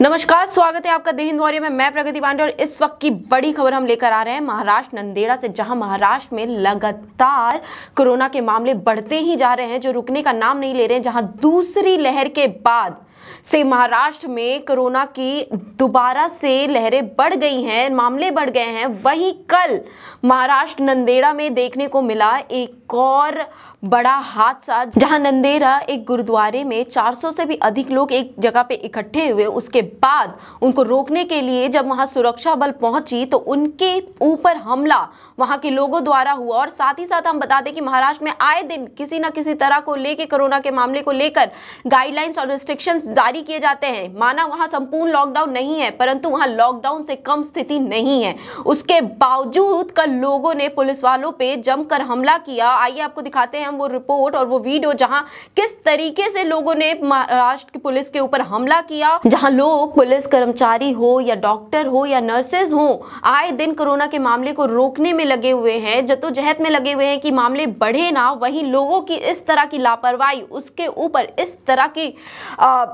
नमस्कार, स्वागत है आपका देहिंद वॉरियर में। मैं प्रगति पांडे और इस वक्त की बड़ी खबर हम लेकर आ रहे हैं महाराष्ट्र नंदेड़ा से, जहाँ महाराष्ट्र में लगातार कोरोना के मामले बढ़ते ही जा रहे हैं, जो रुकने का नाम नहीं ले रहे हैं, जहाँ दूसरी लहर के बाद से महाराष्ट्र में कोरोना की दोबारा से लहरें बढ़ गई हैं, मामले बढ़ गए हैं। वहीं कल महाराष्ट्र नंदेड़ा में देखने को मिला एक और बड़ा हादसा, जहाँ नंदेरा एक गुरुद्वारे में 400 से भी अधिक लोग एक जगह पे इकट्ठे हुए। उसके बाद उनको रोकने के लिए जब वहाँ सुरक्षा बल पहुँची तो उनके ऊपर हमला वहाँ के लोगों द्वारा हुआ। और साथ ही साथ हम बता दें कि महाराष्ट्र में आए दिन किसी ना किसी तरह को लेकर कोरोना के मामले को लेकर गाइडलाइंस और रिस्ट्रिक्शंस जारी किए जाते हैं। माना वहाँ संपूर्ण लॉकडाउन नहीं है परंतु वहाँ लॉकडाउन से कम स्थिति नहीं है। उसके बावजूद कल लोगों ने पुलिस वालों पे जमकर हमला किया। आइए आपको दिखाते हैं हम वो रिपोर्ट और वो वीडियो जहाँ किस तरीके से लोगों ने महाराष्ट्र की पुलिस के ऊपर हमला किया। जहाँ लोग पुलिस कर्मचारी हो या डॉक्टर हो या नर्सेज हो आए दिन कोरोना के मामले को रोकने में लगे हुए हैं जद्दोजहद में लगे हुए हैं कि मामले बढ़े ना वहीं लोगों की इस तरह की लापरवाही उसके ऊपर इस तरह की आ,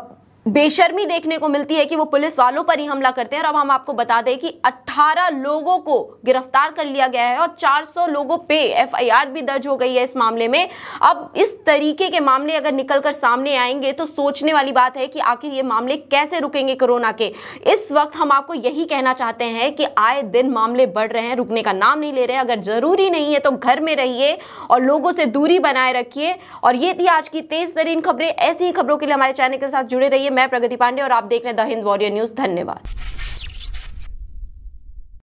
बेशर्मी देखने को मिलती है कि वो पुलिस वालों पर ही हमला करते हैं। और अब हम आपको बता दें कि 18 लोगों को गिरफ़्तार कर लिया गया है और 400 लोगों पे एफआईआर भी दर्ज हो गई है इस मामले में। अब इस तरीके के मामले अगर निकलकर सामने आएँगे तो सोचने वाली बात है कि आखिर ये मामले कैसे रुकेंगे कोरोना के। इस वक्त हम आपको यही कहना चाहते हैं कि आए दिन मामले बढ़ रहे हैं, रुकने का नाम नहीं ले रहे हैं। अगर ज़रूरी नहीं है तो घर में रहिए और लोगों से दूरी बनाए रखिए। और ये थी आज की तेज तरीन खबरें। ऐसी ही खबरों के लिए हमारे चैनल के साथ जुड़े रहिए। मैं प्रगति पांडे और आप देख रहे हैं द हिंद वॉरियर न्यूज़। धन्यवाद।